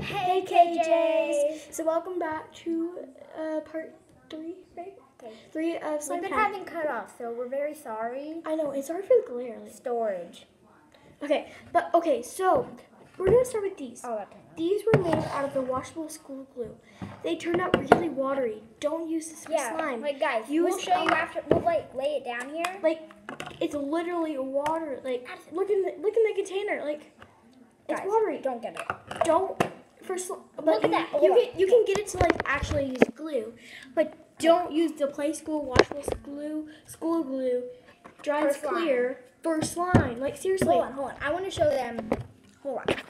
Hey KJs! So welcome back to uh, part three, right? Okay. Three of slime We've been having cut off, so we're very sorry. I know, it's sorry for the glare. like- Storage. Okay, but okay, so we're gonna start with these. Oh, okay. These were made out of the washable school glue. They turned out really watery. Don't use this for Yeah, slime. like guys, Use we'll show you after. We'll like lay it down here. like it's literally water. Like look in the look in the container. Like it's Guys, watery. Don't get it. don't for sl- but Look at that. You can you can get it to like actually use glue, but don't use the play school washable glue school glue dries slime. clear for slime. Like seriously. Hold on, hold on. I want to show them. Hold on. Look at that.